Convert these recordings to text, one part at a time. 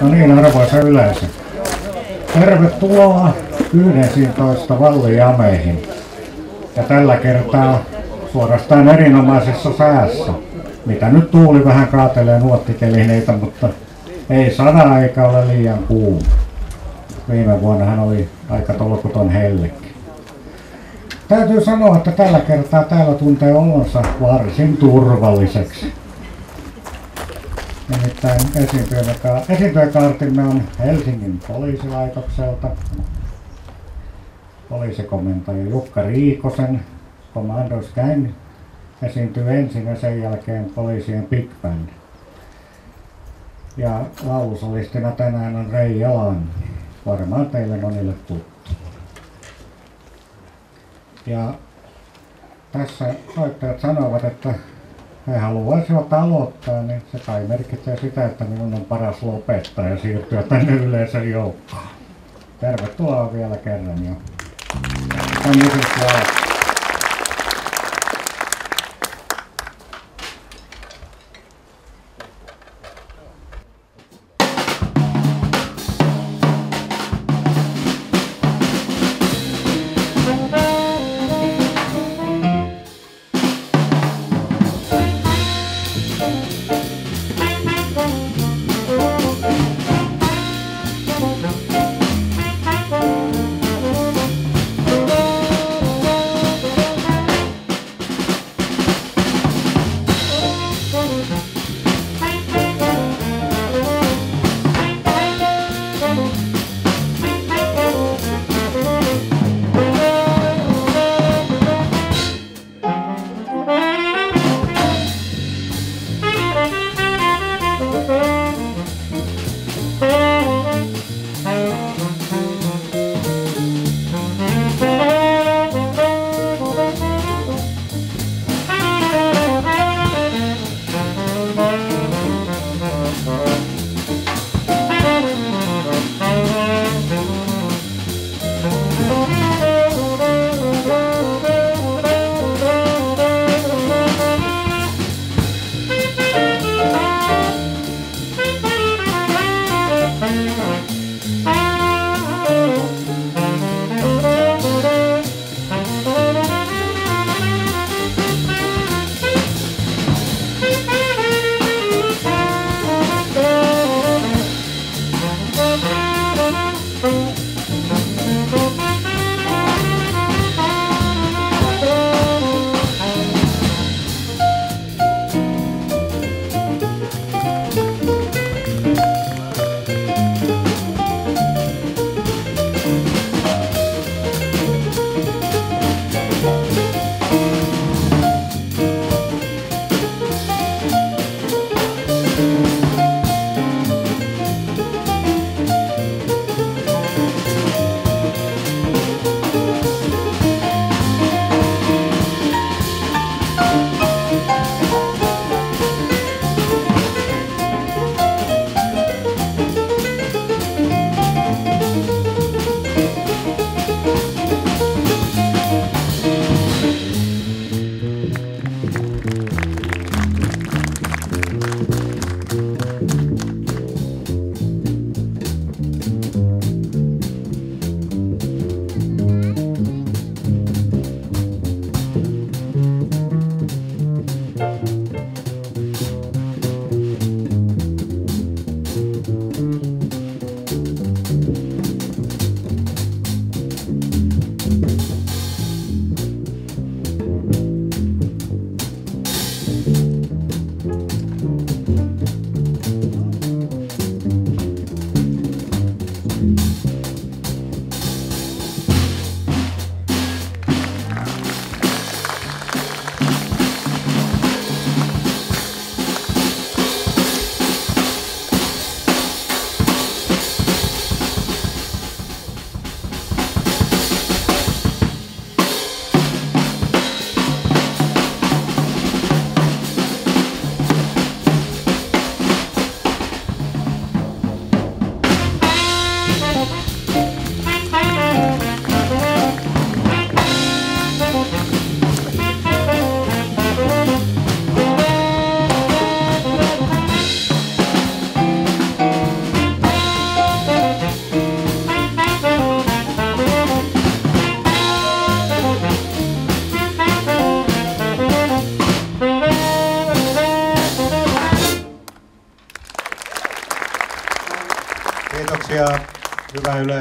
No niin, arvoisa yleisö. Tervetuloa 11 Vallijameihin. Ja tällä kertaa suorastaan erinomaisessa säässä. Mitä nyt tuuli vähän kaatelee nuottitelineitä, mutta ei sana eikä ole liian kuuma. Viime vuonna hän oli aika tolkuton hellekin. Täytyy sanoa, että tällä kertaa täällä tuntee olonsa varsin turvalliseksi. Nimittäin esiintyjäkaartimme on Helsingin poliisilaitokselta. Poliisikomentaja Jukka Riikosen Commandos Gang esiintyy ensin ja sen jälkeen poliisien Big Band. Ja laulusolistina tänään on Rei Jalan, varmaan teille monille tuttu. Ja tässä soittajat sanovat, että he haluaisivat aloittaa, niin se kai merkitsee sitä, että minun on paras lopettaa ja siirtyä tänne yleisön joukkoon. Tervetuloa vielä kerran jo. On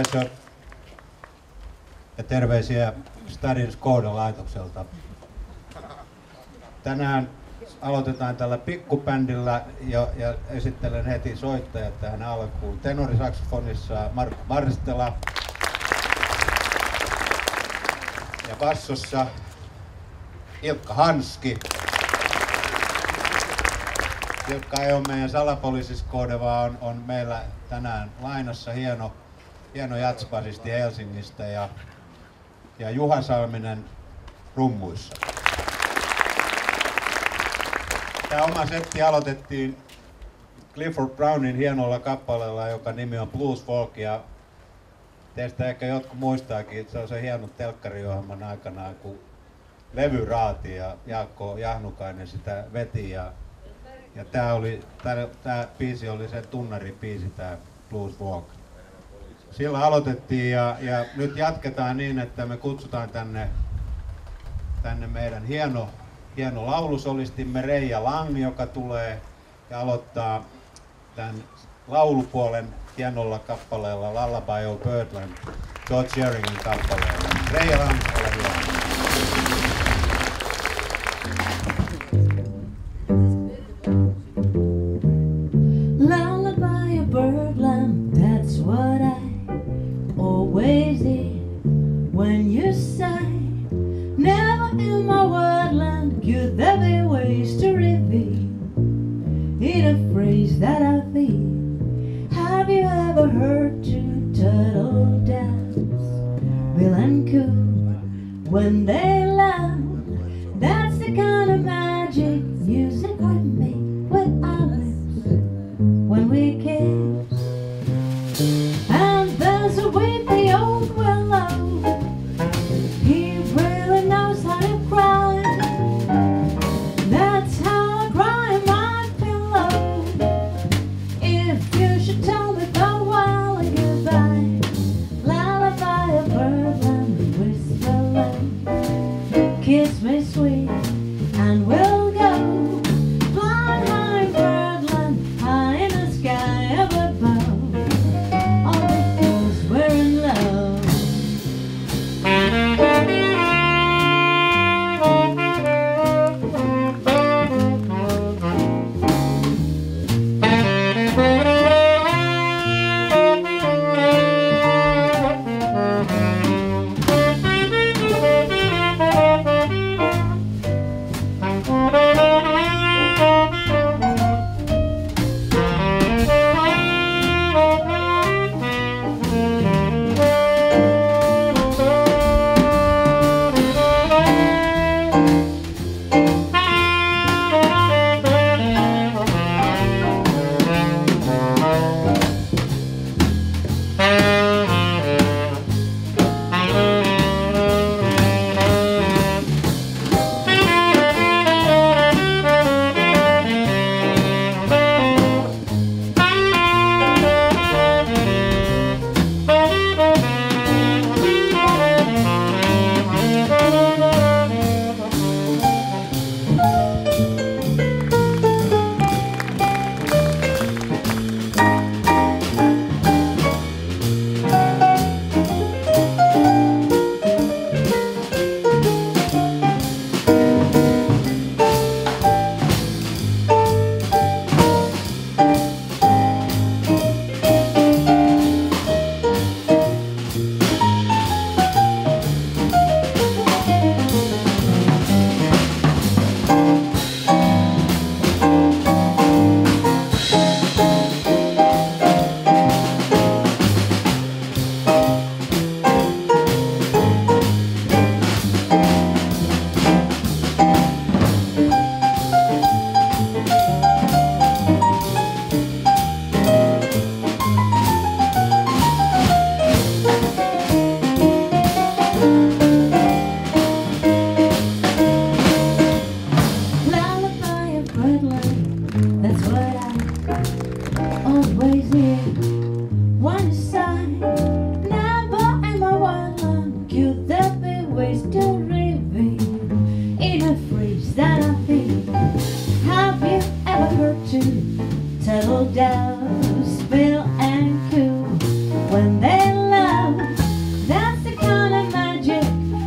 yleisö. Ja terveisiä Stadin Skoda laitokselta. Tänään aloitetaan tällä pikkubändillä ja, ja esittelen heti soittajat tähän alkuun. Tenorisaksofonissa Mark Marstela ja bassossa Ilkka Hanski. Ilkka ei ole meidän salapoliisiskoode, vaan on, on meillä tänään lainassa hieno, hieno jatsbasisti Helsingistä ja, ja Juha Salminen rummuissa. Tämä oma setti aloitettiin Clifford Brownin hienolla kappaleella, joka nimi on Blues Folk. Ja teistä ehkä jotkut muistaakin, se on se hieno telkkariohjelman aikana, kun levy raati ja Jaakko Jahnukainen sitä veti. Ja, ja tämä, oli, tämä, tämä biisi oli se tunnaribiisi, tämä Blues Walk. Sillä aloitettiin ja, ja nyt jatketaan niin, että me kutsutaan tänne, tänne meidän hieno hieno laulusolistimme Reija Lang, joka tulee ja aloittaa tämän laulupuolen hienolla kappaleella Lullaby of Birdland, George Sheringin kappaleella. Reija Lang, ole hyvä.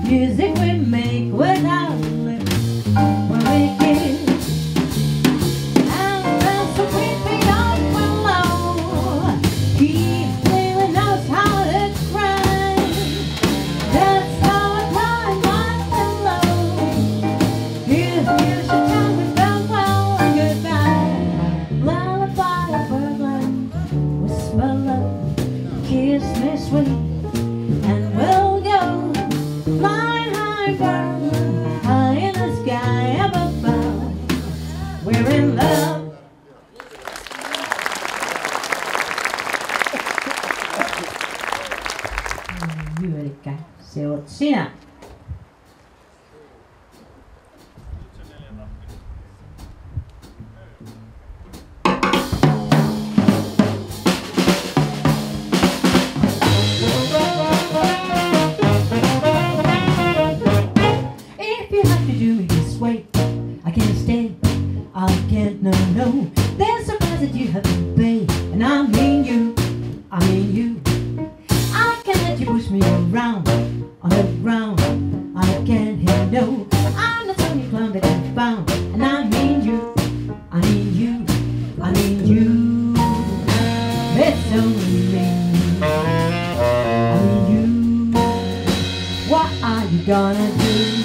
Music we make. what are you gonna do?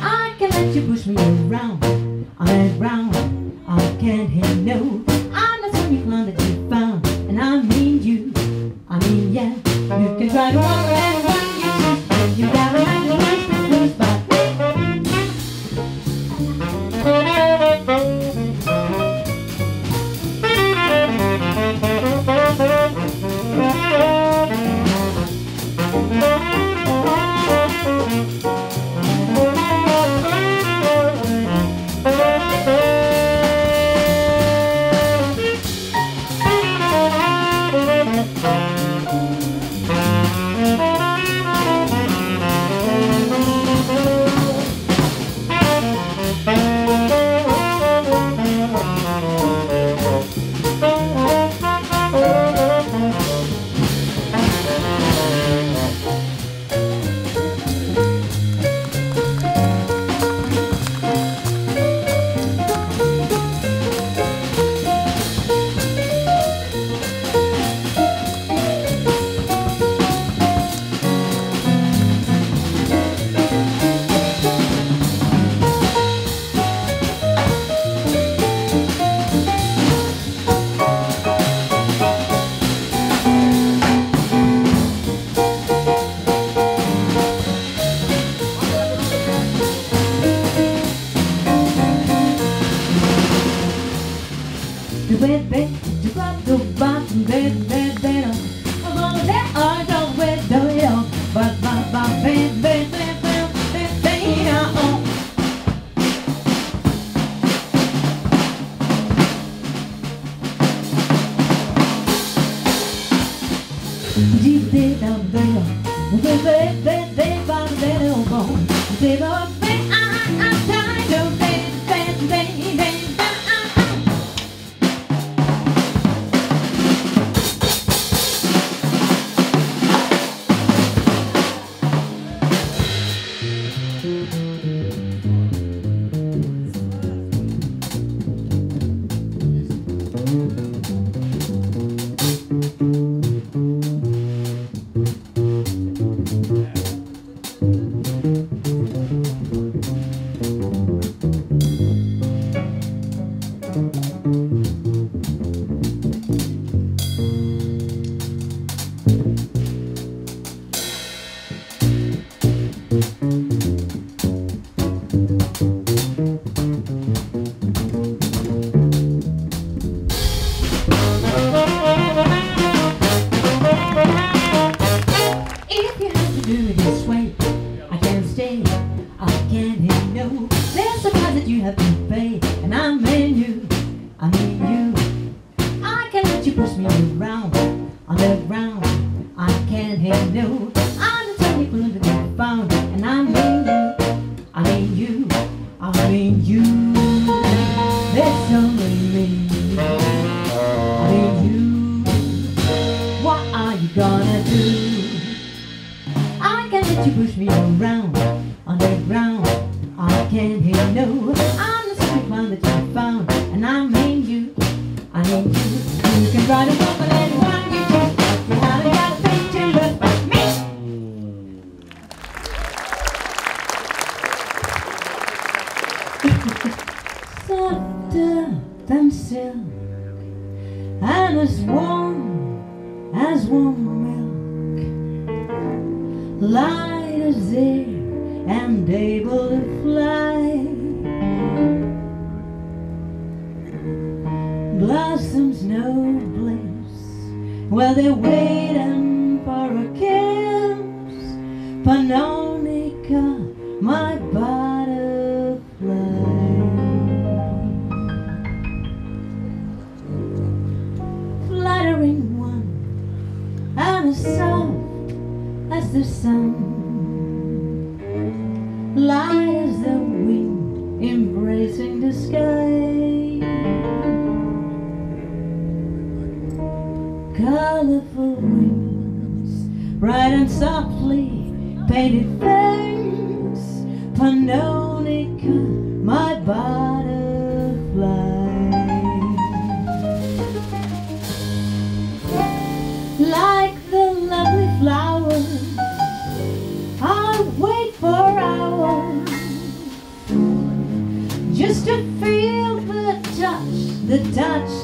I can let you push me around, I'm at round, I can't hear no. I'm the some clown that you found, and I mean you, I mean yeah. You can try to walk around. if you have to do it. as the sun, light as the wind embracing the sky. Colorful wings, bright and softly painted face, Panonica, my body.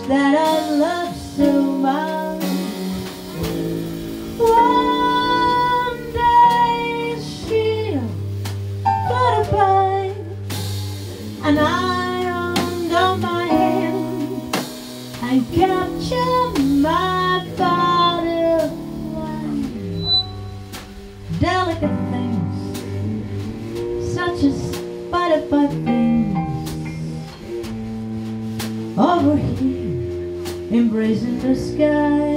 that I raising the sky.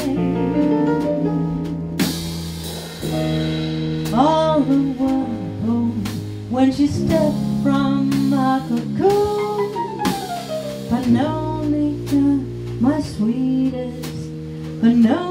All the world when she stepped from her cocoon. Pannonica, my sweetest Pannonica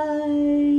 Bye.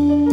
Thank you.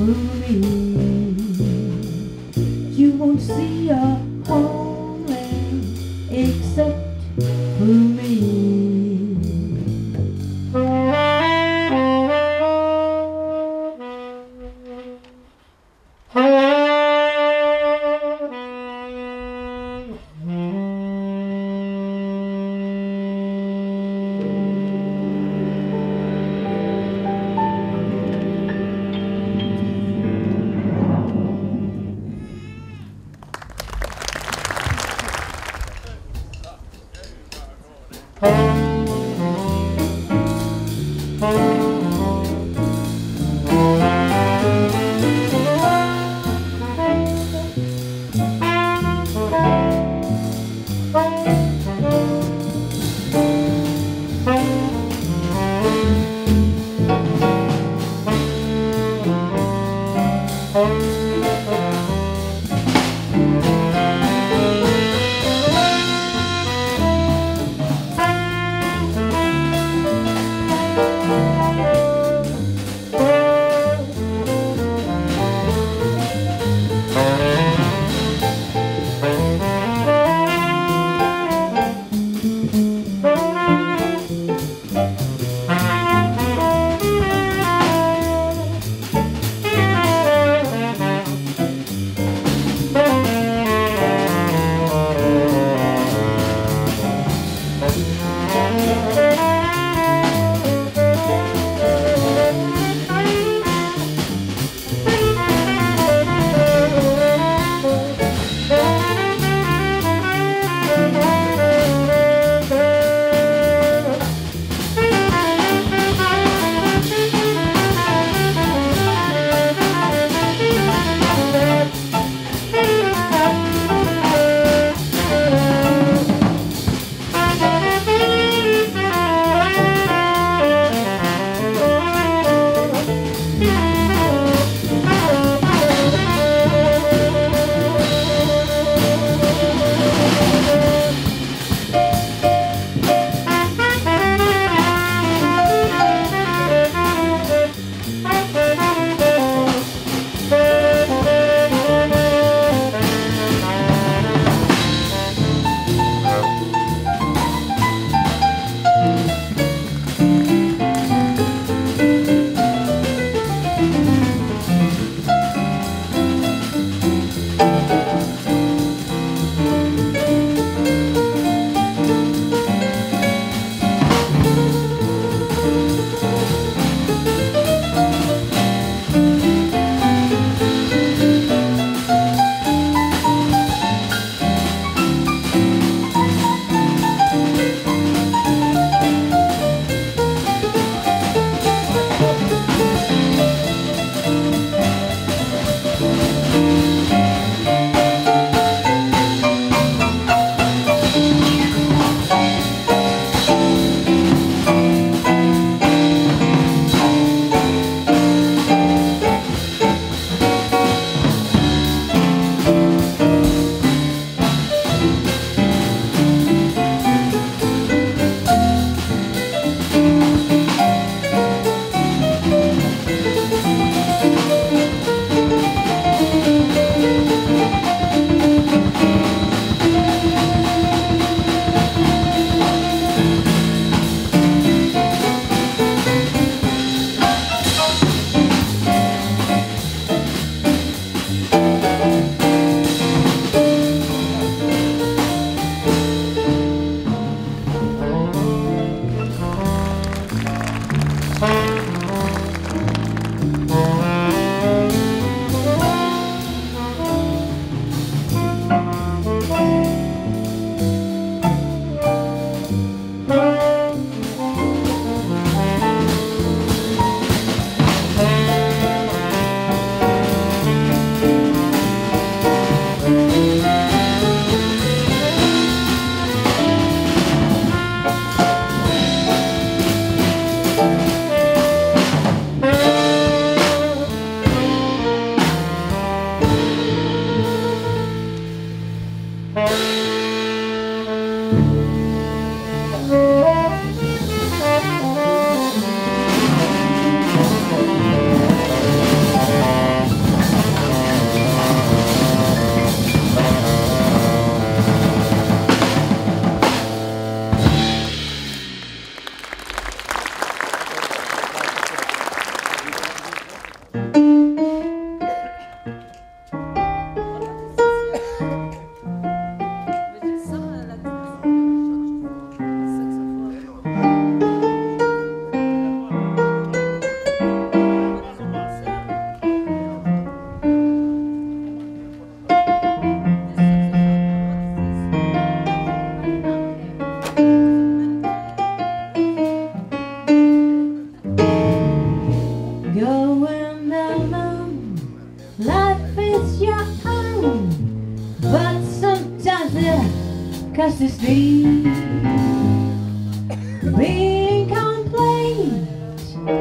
You won't see a homeland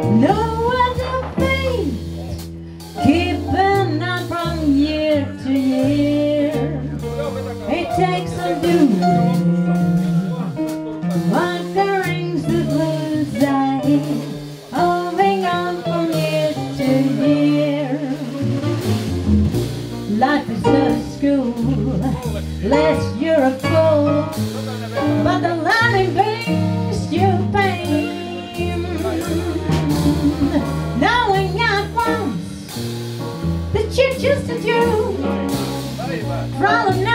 nowhere to faint, keeping on from year to year. It takes some doing. Wanderings the blues I hear, moving on from year to year. Life is no school, lest Frolic